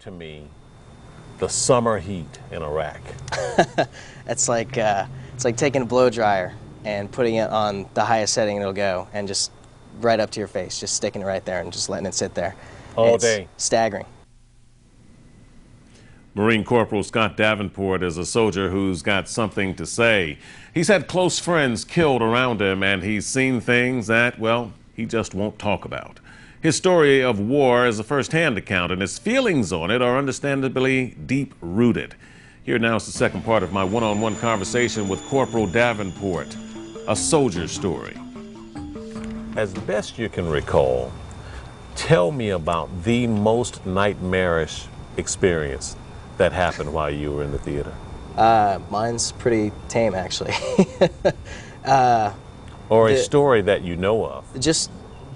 to me the summer heat in Iraq. It's like uh, it's like taking a blow dryer and putting it on the highest setting it'll go, and just right up to your face, just sticking it right there and just letting it sit there. All It's day. Staggering. Marine Corporal Scott Davenport is a soldier who's got something to say. He's had close friends killed around him, and he's seen things that, well, he just won't talk about. His story of war is a first-hand account, and his feelings on it are understandably deep-rooted. Here now is the second part of my one-on-one conversation with Corporal Davenport, a soldier's story. As best you can recall, tell me about the most nightmarish experience that happened while you were in the theater. Uh, mine's pretty tame, actually. Or a The- story that you know of. just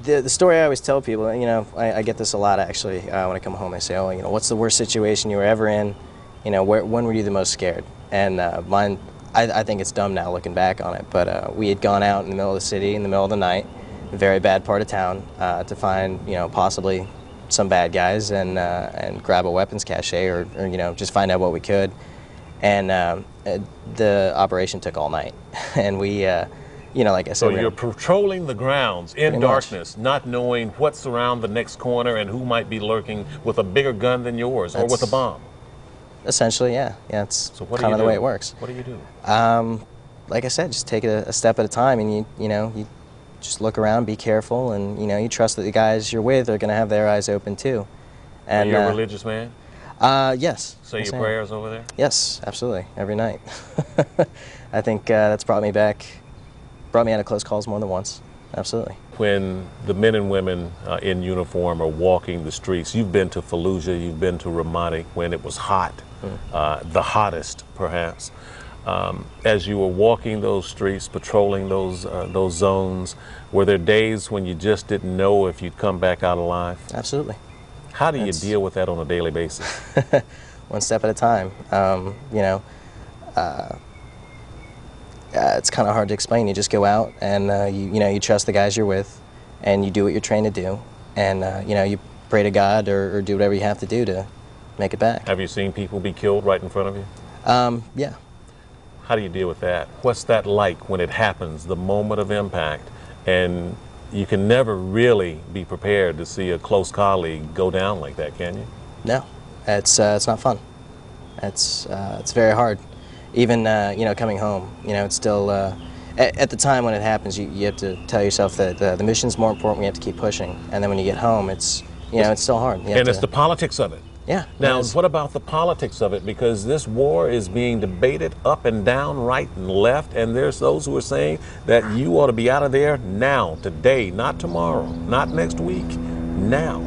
the, the story I always tell people, you know, I, I get this a lot actually uh, when I come home. I say, oh, you know, what's the worst situation you were ever in? You know, where, when were you the most scared? And uh, mine, I, I think it's dumb now looking back on it, but uh, we had gone out in the middle of the city in the middle of the night, a very bad part of town, uh, to find, you know, possibly some bad guys and, uh, and grab a weapons cache or, or, you know, just find out what we could. And um, the operation took all night. and we, uh, you know, like I said, So you're patrolling the grounds in Pretty much. darkness, not knowing what's around the next corner and who might be lurking with a bigger gun than yours or with a bomb. essentially, yeah. Yeah, it's So kind of the do? way it works. What do you do? Um, like I said, just take it a, a step at a time, and you you know you just look around, be careful, and you know you trust that the guys you're with are going to have their eyes open too. And Are you a uh, religious man? Uh, yes. Say Yes, your prayers over there? Yes, absolutely, every night. I think uh, that's brought me back, brought me out of close calls more than once. Absolutely. when the men and women uh, in uniform are walking the streets, you've been to Fallujah, you've been to Ramadi when it was hot, uh, the hottest perhaps. Um, as you were walking those streets, patrolling those uh, those zones, were there days when you just didn't know if you'd come back out alive? Absolutely. How do you deal with that on a daily basis? one step at a time. Um, you know, uh, it's kind of hard to explain. You just go out and uh, you you know you trust the guys you're with, and you do what you're trained to do, and uh, you know you pray to God or, or do whatever you have to do to make it back. Have you seen people be killed right in front of you? Um, yeah. How do you deal with that? What's that like when it happens, the moment of impact, and you can never really be prepared to see a close colleague go down like that, can you? No, it's uh, it's not fun. It's uh, it's very hard. Even uh, you know coming home, you know it's still uh, at, at the time when it happens, you, you have to tell yourself that uh, the mission's more important. We have to keep pushing, and then when you get home, it's you know it's still hard. You And it's to- the politics of it. yeah. Now, what about the politics of it? Because this war is being debated up and down, right and left, and there's those who are saying that you ought to be out of there now, today, not tomorrow, not next week, now.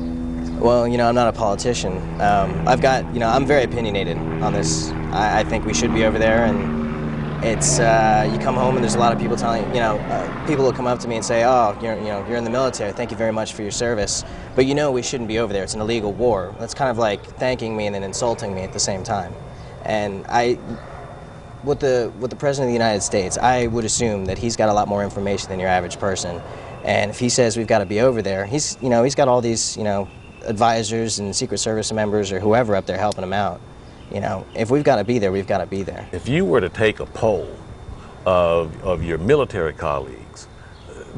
Well, you know, I'm not a politician. Um, I've got, you know, I'm very opinionated on this. I, I think we should be over there, and it's uh, you come home and there's a lot of people telling, you know, uh, people will come up to me and say, "Oh, you're, you know, you're in the military. Thank you very much for your service, but you know we shouldn't be over there. It's an illegal war." That's kind of like thanking me and then insulting me at the same time. And I, with the with the president of the United States, I would assume that he's got a lot more information than your average person. And if he says we've got to be over there, he's you know he's got all these you know advisors and Secret Service members or whoever up there helping them out. You know, if we've got to be there, we've got to be there. If you were to take a poll of, of your military colleagues,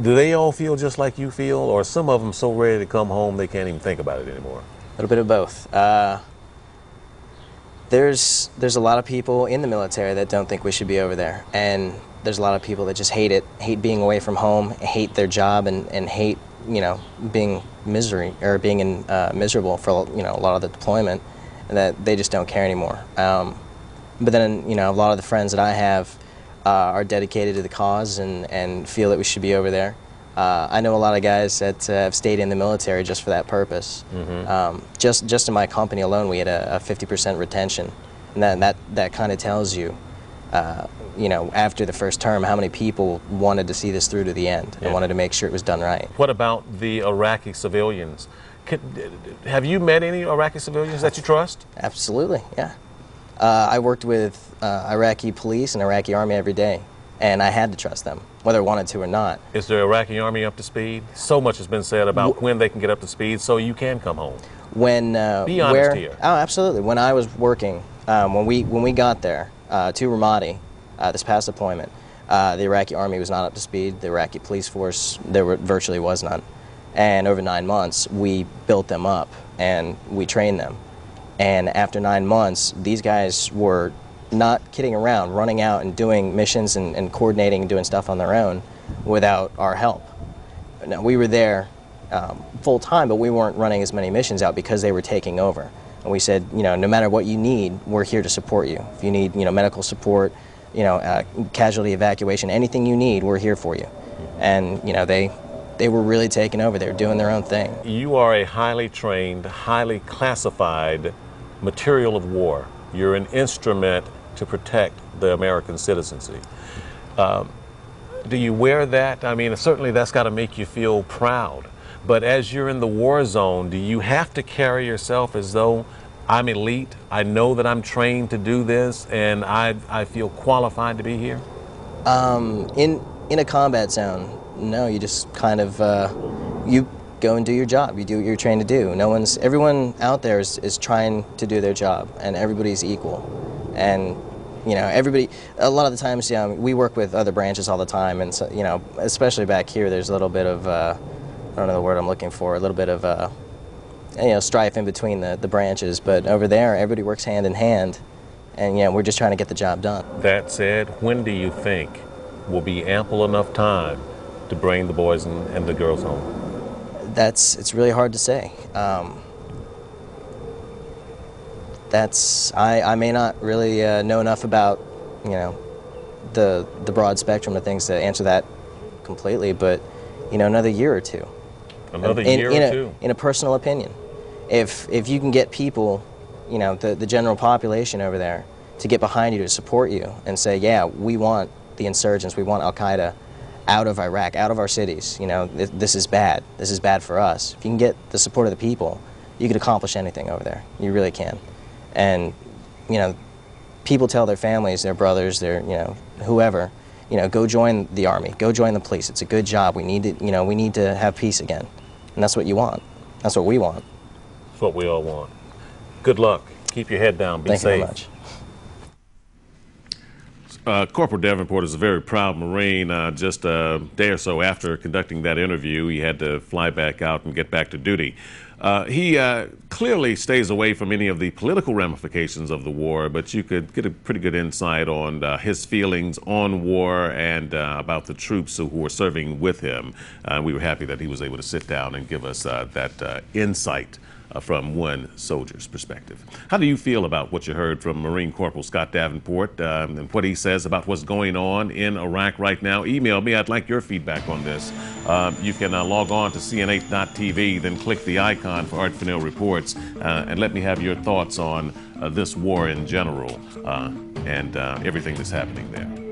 do they all feel just like you feel, or are some of them so ready to come home they can't even think about it anymore? A little bit of both. Uh, there's there's a lot of people in the military that don't think we should be over there, and there's a lot of people that just hate it, hate being away from home, hate their job, and, and hate you know being misery or being in, uh, miserable for you know a lot of the deployment, and that they just don't care anymore. Um, but then you know a lot of the friends that I have uh, are dedicated to the cause and, and feel that we should be over there. Uh, I know a lot of guys that uh, have stayed in the military just for that purpose. Um, just just in my company alone, we had a, a 50% retention, and that that, that kind of tells you, uh, you know, after the first term, how many people wanted to see this through to the end Yeah. and wanted to make sure it was done right. What about the Iraqi civilians? Could, have you met any Iraqi civilians that you trust? Absolutely, yeah. Uh, I worked with uh, Iraqi police and Iraqi army every day, and I had to trust them, whether I wanted to or not. Is the Iraqi army up to speed? So much has been said about when they can get up to speed so you can come home. When uh, Be honest where, here. Oh, absolutely. When I was working, um, when we when we got there uh, to Ramadi, uh, this past deployment, uh, the Iraqi army was not up to speed. The Iraqi police force there were, virtually was none, and over nine months we built them up and we trained them, and after nine months these guys were not kidding around, running out and doing missions and, and coordinating and doing stuff on their own without our help. Now, we were there um, full time, but we weren't running as many missions out because they were taking over. And we said, you know, no matter what you need, we're here to support you. If you need, you know, medical support, you know, uh, casualty evacuation, anything you need, we're here for you. And you know, they they were really taking over. They were doing their own thing. You are a highly trained, highly classified material of war. You're an instrument to protect the American citizenry. Um, do you wear that? I mean, certainly that's got to make you feel proud. But as you're in the war zone, do you have to carry yourself as though I'm elite? I know that I'm trained to do this and I, I feel qualified to be here? Um, in in a combat zone, no, you just kind of uh, you go and do your job. You do what you're trained to do. No one's everyone out there is, is trying to do their job, and everybody's equal. And you know, everybody. A lot of the times, yeah, we work with other branches all the time, and so, you know, especially back here, there's a little bit of uh, I don't know the word I'm looking for. A little bit of uh, you know strife in between the the branches, but over there, everybody works hand in hand, and you know, we're just trying to get the job done. That said, when do you think will be ample enough time to bring the boys and, and the girls home? that's it's really hard to say. Um, that's I, I may not really uh, know enough about you know the the broad spectrum of things to answer that completely, but you know another year or two. Another in, year in or a, two? In a personal opinion, if if you can get people, you know the the general population over there to get behind you to support you and say, yeah, we want the insurgents, we want Al Qaeda out of Iraq, out of our cities. You know, th- this is bad. This is bad for us. If you can get the support of the people, you can accomplish anything over there. You really can. And, you know, people tell their families, their brothers, their, you know, whoever, you know, go join the army, go join the police. It's a good job. We need to, you know, we need to have peace again. And that's what you want. That's what we want. That's what we all want. Good luck. Keep your head down. Be Thank you safe. very much. Uh, Corporal Davenport is a very proud Marine. Uh, just a day or so after conducting that interview, he had to fly back out and get back to duty. Uh, he uh, clearly stays away from any of the political ramifications of the war, but you could get a pretty good insight on uh, his feelings on war and uh, about the troops who were serving with him. Uh, we were happy that he was able to sit down and give us uh, that uh, insight uh, from one soldier's perspective. How do you feel about what you heard from Marine Corporal Scott Davenport um, and what he says about what's going on in Iraq right now? Email me. I'd like your feedback on this. Um, you can uh, log on to cn8.tv, then click the icon for Art Fennell Reports, uh, and let me have your thoughts on uh, this war in general uh, and everything that's happening there.